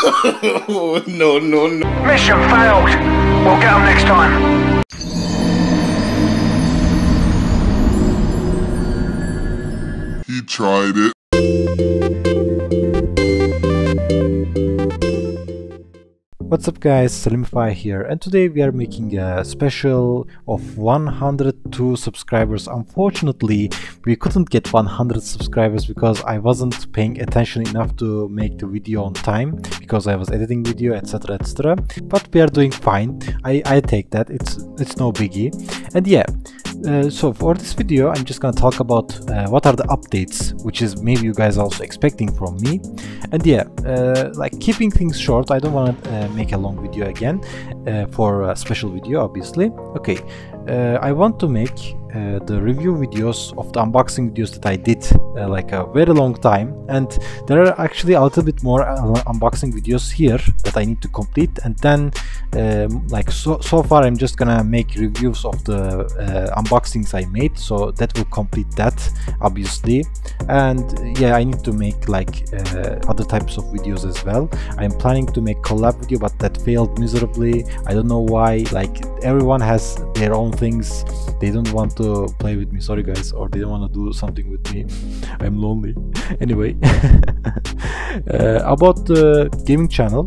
no, no, no. Mission failed. We'll get them next time. He tried it. What's up guys, Selimify here and today we are making a special of 102 subscribers. Unfortunately, we couldn't get 100 subscribers because I wasn't paying attention enough to make the video on time because I was editing video etc etc. But we are doing fine. I, I take that, it's, it's no biggie. And yeah, uh, so for this video I'm just gonna talk about uh, what are the updates which is maybe you guys also expecting from me. And yeah uh, like keeping things short I don't want to uh, make a long video again uh, for a special video obviously. Okay uh, I want to make uh, the review videos of the unboxing videos that I did uh, like a very long time. And there are actually a little bit more uh, unboxing videos here that I need to complete. And then um, like so, so far I'm just gonna make reviews of the uh, unboxings I made. So that will complete that obviously. And yeah I need to make like other types of videos as well. I'm planning to make collab video but that failed miserably. I don't know why like everyone has their own things. They don't want to play with me. Sorry guys. Or they don't want to do something with me. I'm lonely. Anyway. Uh, about the gaming channel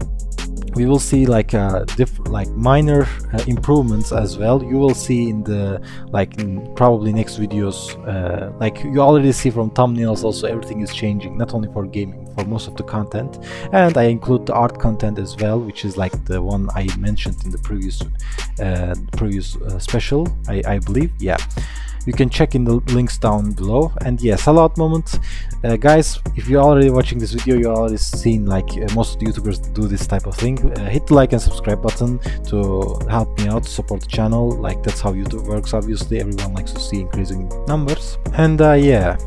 we will see like uh, different like minor uh, improvements as well. You will see in the like in probably next videos uh, like you already see from thumbnails also everything is changing not only for gaming for most of the content. And I include the art content as well which is like the one I mentioned in the previous uh, previous uh, special I, I believe. Yeah. You can check in the links down below. And yeah sellout moment. Uh, guys if you're already watching this video you already seen like uh, most youtubers do this type of thing. Uh, hit the like and subscribe button to help me out support the channel. Like that's how youtube works obviously. Everyone likes to see increasing numbers. And uh, yeah.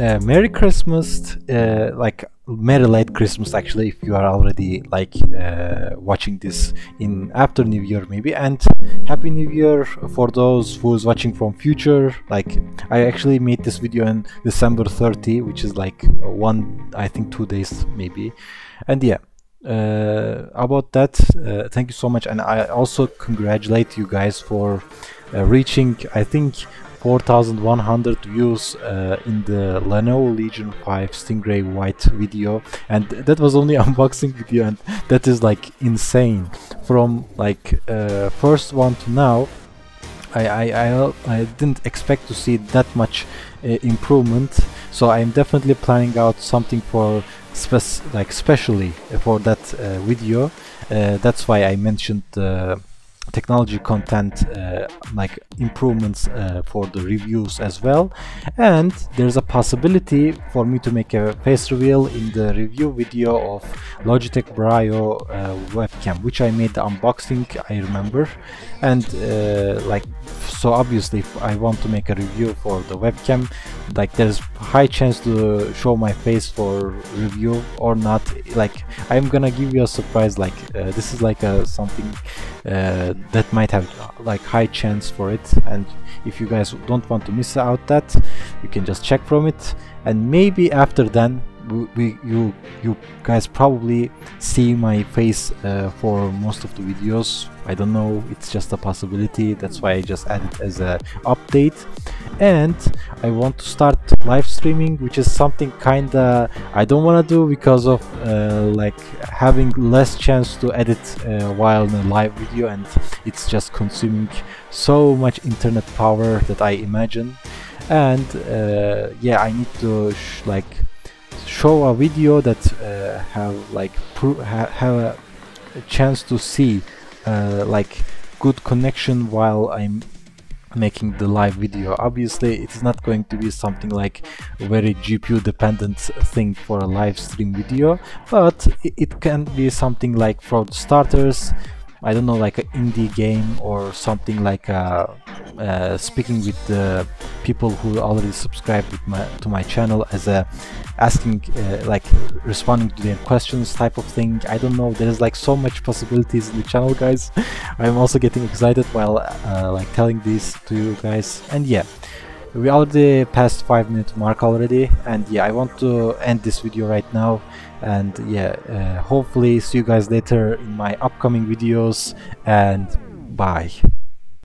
Uh, merry christmas. Uh, like merry late christmas actually if you are already like uh, watching this in after new year maybe. And happy new year for those who's watching from future. Like i actually made this video on december 30 which is like one i think two days maybe. And yeah uh, about that uh, thank you so much. And i also congratulate you guys for uh, reaching i think 4100 views uh, in the Lenovo Legion 5 Stingray White video. And that was only unboxing video and that is like insane. From like uh, first one to now I, I, I, I, didn't expect to see that much uh, improvement. So I'm definitely planning out something for spec like specially for that uh, video. Uh, that's why I mentioned technology content uh, like improvements uh, for the reviews as well. And there's a possibility for me to make a face reveal in the review video of Logitech Brio uh, webcam which I made the unboxing I remember. And uh, like so obviously if I want to make a review for the webcam like there's high chance to show my face for review or not. Like I'm gonna give you a surprise like uh, this is like a something uh, that might have like high chance for it. And if you guys don't want to miss out that you can just check from it. And maybe after then we, you you guys probably see my face uh, for most of the videos. I don't know. It's just a possibility. That's why I just added as a update. And I want to start live streaming which is something kinda I don't want to do because of uh, like having less chance to edit uh, while in a live video and it's just consuming so much internet power that I imagine. And uh, yeah I need to like show a video that uh, have like ha have a, chance to see uh, like good connection while I'm making the live video. Obviously it is not going to be something like very GPU dependent thing for a live stream video but it, it can be something like for starters I don't know like an indie game or something like uh, uh, speaking with the people who already subscribed my, to my channel as a asking uh, like responding to their questions type of thing. I don't know there's like so much possibilities in the channel guys. I'm also getting excited while uh, like telling this to you guys. And yeah we already passed five minute mark already and yeah i want to end this video right now. And yeah uh, hopefully see you guys later in my upcoming videos and bye